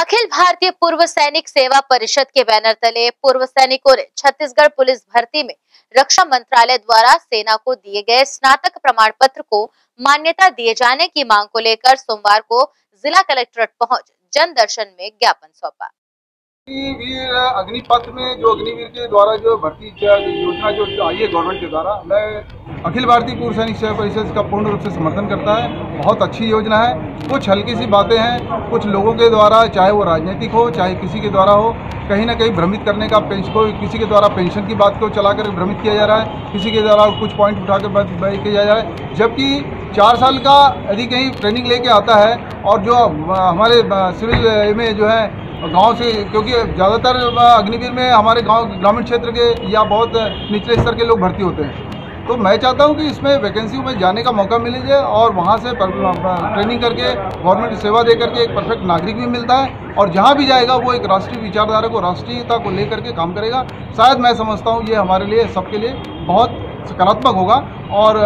अखिल भारतीय पूर्व सैनिक सेवा परिषद के बैनर तले पूर्व सैनिकों ने छत्तीसगढ़ पुलिस भर्ती में रक्षा मंत्रालय द्वारा सेना को दिए गए स्नातक प्रमाण पत्र को मान्यता दिए जाने की मांग को लेकर सोमवार को जिला कलेक्ट्रेट पहुँच जन दर्शन में ज्ञापन सौंपा। अग्निवीर, अग्निपथ में जो अग्निवीर के द्वारा जो भर्ती योजना जो आई है गवर्नमेंट के द्वारा, मैं अखिल भारतीय पूर्व सैनिक सेवा परिषद का पूर्ण रूप से समर्थन करता है। बहुत अच्छी योजना है। कुछ हल्की सी बातें हैं, कुछ लोगों के द्वारा, चाहे वो राजनीतिक हो, चाहे किसी के द्वारा हो, कहीं ना कहीं भ्रमित करने का पेंशन को, किसी के द्वारा पेंशन की बात को चलाकर भ्रमित किया जा रहा है, किसी के द्वारा कुछ पॉइंट उठाकर किया जा रहा है, जबकि चार साल का यदि कहीं ट्रेनिंग लेके आता है, और जो हमारे सिविल में जो है, गाँव से, क्योंकि ज़्यादातर अग्निवीर में हमारे गाँव, ग्रामीण क्षेत्र के या बहुत निचले स्तर के लोग भर्ती होते हैं। तो मैं चाहता हूँ कि इसमें वैकेंसी में जाने का मौका मिल जाए और वहाँ से ट्रेनिंग करके गवर्नमेंट सेवा दे करके एक परफेक्ट नागरिक भी मिलता है और जहाँ भी जाएगा वो एक राष्ट्रीय विचारधारा को राष्ट्रीयता को लेकर के काम करेगा। शायद मैं समझता हूँ ये हमारे लिए सबके लिए बहुत सकारात्मक होगा और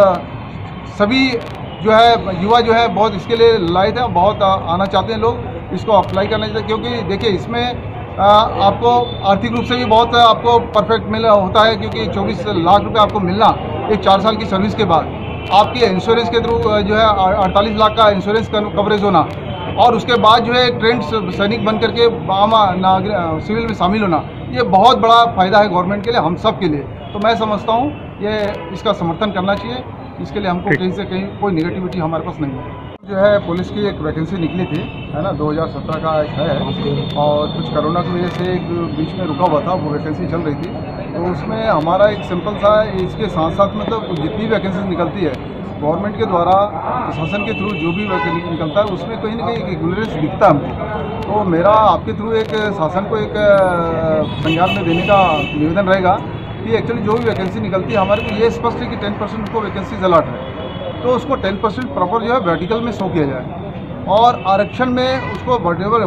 सभी जो है युवा जो है बहुत इसके लिए लायक है बहुत आना चाहते हैं लोग इसको अप्लाई करना चाहिए। क्योंकि देखिए इसमें आ, आपको आर्थिक रूप से भी बहुत आपको परफेक्ट मिल होता है क्योंकि 24 लाख रुपए आपको मिलना एक चार साल की सर्विस के बाद आपकी इंश्योरेंस के थ्रू जो है अड़तालीस लाख का इंश्योरेंस कवरेज होना और उसके बाद जो है ट्रेंड सैनिक बन करके आम नागरिक सिविल में शामिल होना ये बहुत बड़ा फ़ायदा है गवर्नमेंट के लिए हम सब के लिए। तो मैं समझता हूँ ये इसका समर्थन करना चाहिए। इसके लिए हमको कहीं से कहीं कोई निगेटिविटी हमारे पास नहीं है। जो है पुलिस की एक वैकेंसी निकली थी है ना 2017 का एक है। और कुछ कोरोना की वजह से एक बीच में रुका हुआ था वो वैकेंसी चल रही थी। तो उसमें हमारा एक सिंपल सा इसके साथ साथ में तो जितनी वैकेंसी निकलती है गवर्नमेंट के द्वारा, प्रशासन के थ्रू जो भी वैकेंसी निकलता है, उसमें कहीं ना कहीं रेगुलरेंस दिखता है हमको तो मेरा, आपके थ्रू एक शासन को एक संज्ञान में देने का निवेदन रहेगा कि एक्चुअली जो भी वैकेंसी निकलती है, हमारे को ये स्पष्ट है कि टेन परसेंट को वैकेंसीज अलाट है। तो उसको टेन परसेंट प्रॉपर जो है वर्टिकल में शो किया जाए। और आरक्षण में उसको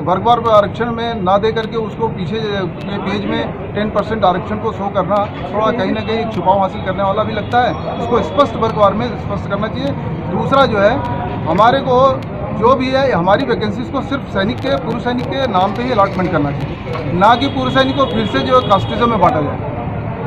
वर्गवार आरक्षण में ना दे करके उसको पीछे के पेज में टेन परसेंट आरक्षण को शो करना, थोड़ा कहीं ना कहीं छुपाव हासिल करने वाला भी लगता है। उसको स्पष्ट वर्गवार में स्पष्ट करना चाहिए। दूसरा जो है, हमारे को जो भी है, हमारी वैकेंसीज को सिर्फ़ सैनिक के, पूर्व सैनिक के नाम पे ही अलाटमेंट करना चाहिए। ना कि पूर्व सैनिक को फिर से जो है कास्टिज्म में बांटा जाए।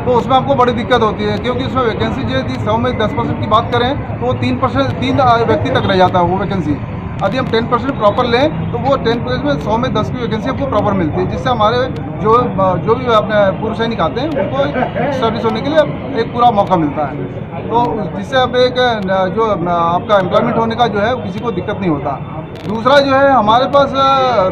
तो उसमें आपको बड़ी दिक्कत होती है, क्योंकि उसमें वैकेंसी जो है सौ में दस परसेंट की बात करें तो वो तीन परसेंट तीन व्यक्ति तक रह जाता है वो वैकेंसी यदि हम टेन परसेंट प्रॉपर लें तो वो टेन परसेंट में सौ में दस की वैकेंसी आपको प्रॉपर मिलती है, जिससे हमारे जो जो भी अपने पूर्व सैनिक आते हैं, उनको सर्विस होने के लिए एक पूरा मौका मिलता है। तो जिससे अब एक, जो, आपका एम्प्लॉयमेंट होने का जो है किसी को दिक्कत नहीं होता। दूसरा जो है, हमारे पास,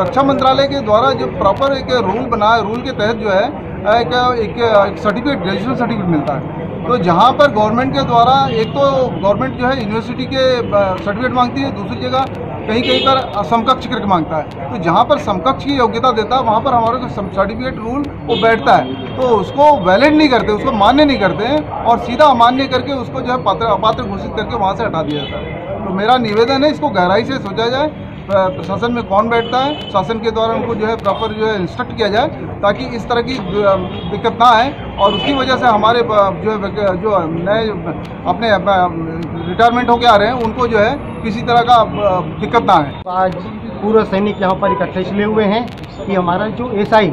रक्षा मंत्रालय के द्वारा जो प्रॉपर एक रूल बना रूल के तहत जो है, एक एक सर्टिफिकेट ग्रेजुएशन सर्टिफिकेट मिलता है। तो जहाँ पर गवर्नमेंट के द्वारा, एक तो गवर्नमेंट जो है यूनिवर्सिटी के सर्टिफिकेट मांगती है, दूसरी जगह कहीं कहीं पर समकक्ष करके माँगता है। तो जहाँ पर समकक्ष की योग्यता देता है, वहाँ पर हमारे सर्टिफिकेट रूल वो बैठता है। तो उसको वैलिड नहीं करते, उसको मान्य नहीं करते हैं और सीधा अमान्य करके उसको जो है पात्र, अपात्र घोषित करके वहाँ से हटा दिया जाता है। तो मेरा निवेदन है, इसको गहराई से सोचा जाए प्रशासन में कौन बैठता है, शासन के द्वारा उनको जो है प्रॉपर जो है इंस्ट्रक्ट किया जाए, ताकि इस तरह की दिक्कत ना आए और उसकी वजह से हमारे जो है, जो नए, अपने रिटायरमेंट होके आ रहे हैं, उनको जो है किसी तरह का दिक्कत ना आए। आज पूर्व सैनिक यहाँ पर इकट्ठे इसलिए हुए हैं कि हमारा जो एसआई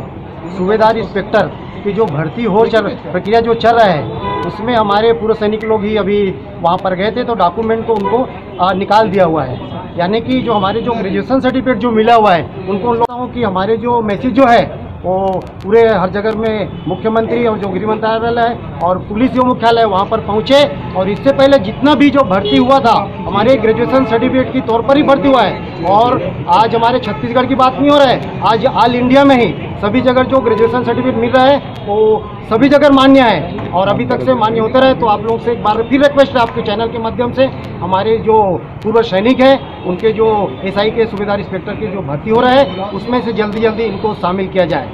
सूबेदार इंस्पेक्टर की जो भर्ती हो चल प्रक्रिया जो चल रहा है उसमें हमारे पूर्व सैनिक लोग ही अभी वहाँ पर गए थे तो डॉक्यूमेंट को उनको आ, निकाल दिया हुआ है। यानी कि जो हमारे जो ग्रेजुएशन सर्टिफिकेट जो मिला हुआ है उनको उन लोगों की हमारे जो मैसेज जो है वो पूरे हर जगह में मुख्यमंत्री और जो गृह मंत्रालय है और पुलिस जो मुख्यालय है, वहाँ पर पहुँचे और इससे पहले जितना भी जो भर्ती हुआ था, हमारे ग्रेजुएशन सर्टिफिकेट की तौर पर ही भर्ती हुआ है। और आज हमारे छत्तीसगढ़ की बात नहीं हो रहा है, आज ऑल इंडिया में ही सभी जगह जो ग्रेजुएशन सर्टिफिकेट मिल रहा है, वो सभी जगह मान्य है। और अभी तक से मान्य होते रहे तो आप लोगों से एक बार फिर रिक्वेस्ट है आपके चैनल के माध्यम से। हमारे जो पूर्व सैनिक हैं, उनके जो एसआई के सूबेदार इंस्पेक्टर के जो भर्ती हो रहा है, उसमें से जल्दी जल्दी इनको शामिल किया जाए।